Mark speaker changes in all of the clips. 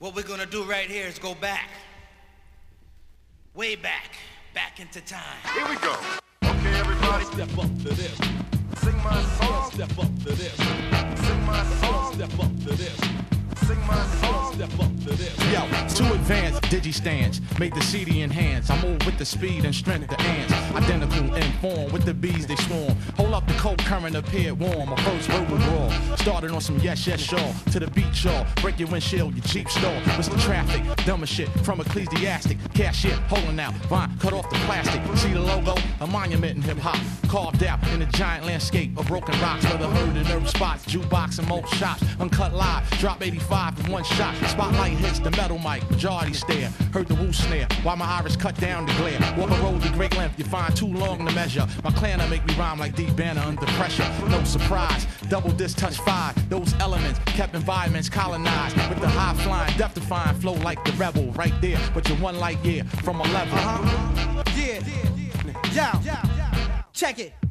Speaker 1: What we're gonna do right here is go back. Way back. Back into time.
Speaker 2: Here we go. Okay, everybody.
Speaker 3: Step up to this.
Speaker 2: Sing my song.
Speaker 3: Step up to this.
Speaker 2: Sing my song.
Speaker 3: Step up to this.
Speaker 2: Sing my song.
Speaker 3: Step up to this.
Speaker 4: Yo, too advanced, digi stands. Made the CD enhance. I move with the speed and strength the ants. Identical in form with the bees they swarm. Hold up the cold current appeared warm. My first verbal brawl. Started on some yes, yes, sure. To the beat, y'all. Break your windshield, your Jeep stall. Mr. Traffic, dumber shit from ecclesiastic. Cashier, holding out. Vine, cut off the plastic. See the logo? A monument in hip hop. Carved out in a giant landscape of broken rocks. Where the herd and nerve spots. Jukebox and most shops. Uncut live. Drop 85 in one shot. Spotlight hits the metal mic. Majority stare. Heard the woo snare. While my iris cut down the glare. Walk a road to great length. You find too long to measure. My clan make me rhyme like D Banner under pressure. No surprise. Double disc touch five. Those elements kept environments colonized. With the high flying, death defying flow like the rebel. Right there. But you're one light year from a level. Uh-huh.
Speaker 5: Yeah. Yo. Check it.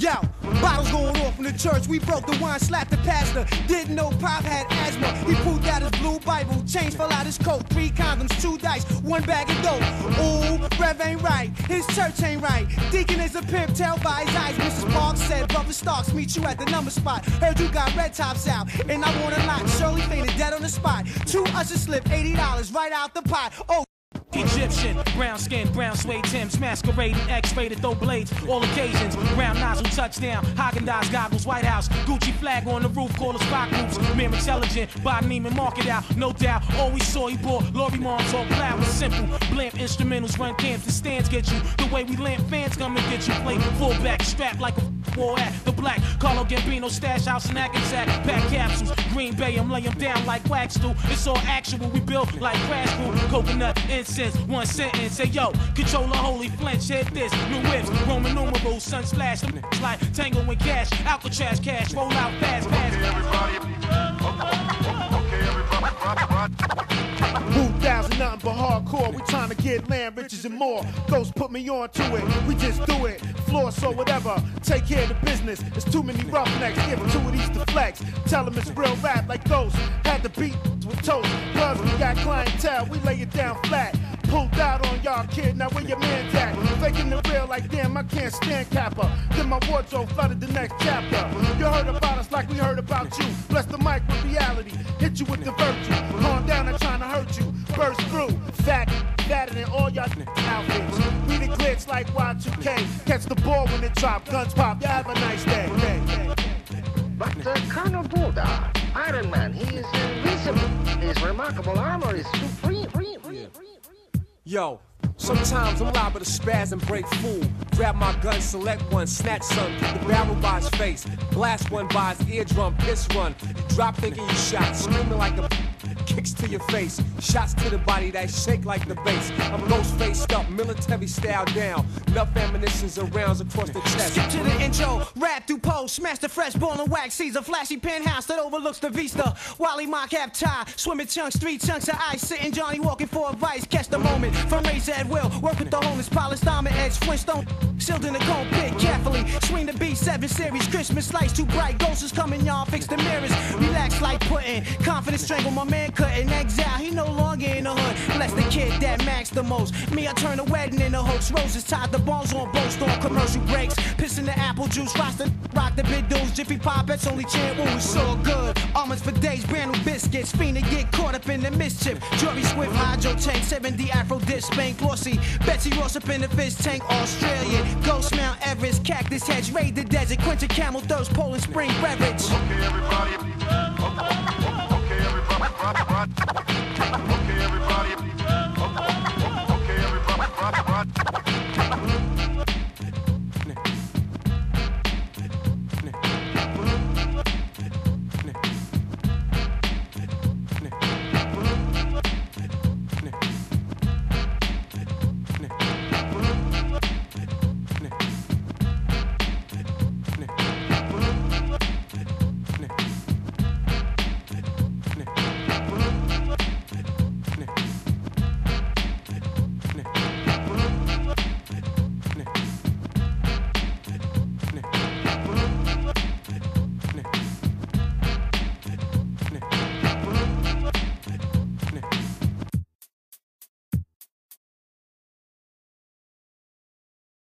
Speaker 5: Yo, bottles going off in the church. We broke the wine, slapped the pastor. Didn't know Pop had asthma. He pulled out his blue Bible. Chains fell out his coat. Three condoms, two dice, one bag of dope. Ooh, Rev ain't right. His church ain't right. Deacon is a pimp, tell by his eyes. Mrs. Parks said, Brother Starks, meet you at the number spot. Heard you got red tops out, and I want a lot. Shirley fainted dead on the spot. Two ushers slipped $80 right out the pot. Oh,
Speaker 6: Egyptian, brown skin, brown suede Tims, masquerading, X-rated, throw blades, all occasions, brown nozzle, touchdown, Haagen-Dazs goggles, White House, Gucci flag on the roof, call us rock groups, mere intelligent, buy Neiman Market out, no doubt, all we saw he bought, Lori Moms all was simple, blimp instrumentals, run camps, the stands get you, the way we lamp fans come and get you, play fullback, strapped like a war at the black, Carlo Gambino, stash house and Hackensack, pack capsules, Green Bay, I'm laying down like wax do, it's all actual, we built like crash crew, coconut, incense, one sentence, say yo, control the holy flinch, hit this, new whips, Roman numerals, sun splash, like Tango and Cash, Alcatraz cash, roll out fast, fast.
Speaker 2: Okay, everybody. Okay, everybody.
Speaker 7: Nothing but hardcore. We trying to get land, riches, and more. Ghost put me on to it. We just do it. Floor, so whatever. Take care of the business. There's too many roughnecks. Give two of these to flex. Tell them it's real rap like Ghost. Had the beat with toast. Plus, we got clientele. We lay it down flat. Pulled out on y'all, kid. Now where your man's at? Faking the real like damn, I can't stand Kappa. Then my wardrobe flooded the next chapter. You heard about us like we heard about you. Bless the mic with reality. Hit you with the Y2K. Catch the ball when it drop. Guns pop. Y'all have a nice day.
Speaker 8: But uh, Colonel Buddha, Iron Man, he is invisible. His remarkable armor is supreme.
Speaker 9: Yo, sometimes I'm liable to spaz and break fool. Grab my gun, select one, snatch some, put the barrel by his face, blast one by his eardrum, piss one. Drop thinking you shot, screaming like a kicks to your face, shots to the body that shake like the bass. I'm ghost faced up, military style down. Enough ammunitions and rounds across the chest.
Speaker 5: Skip to the intro, rap through post, smash the fresh ball and wax, sees a flashy penthouse that overlooks the vista. Wally mock cap tie, swimming chunks, three chunks of ice, sitting Johnny walking for advice. Catch the moment, fundraiser at will, work with the homeless, polished diamond edge, Flintstone, sealed in the cold pit carefully. Swing the B7 series, Christmas lights too bright, ghosts is coming, y'all fix the mirrors. Relax like pudding, confidence strangle my man cutting exile, he no longer in the hood. Bless the kid that max the most. Me, I turn the wedding in into hoax. Roses tied the balls on both storm commercial breaks. Pissing the apple juice, the, rock the big dudes. Jiffy pop, that's only chant what was so good. Almonds for days, brand new biscuits. Fiend to get caught up in the mischief. Jory Swift, Hydro Tank, 70 Afro Dish, Spank, Glossy. Betsy Ross up in the fish tank, Australian. Ghost Mount Everest, Cactus Hedge, Raid the Desert, Quentin Camel Thirst, Poland Spring Beverage.
Speaker 2: Okay, everybody. Okay, everybody.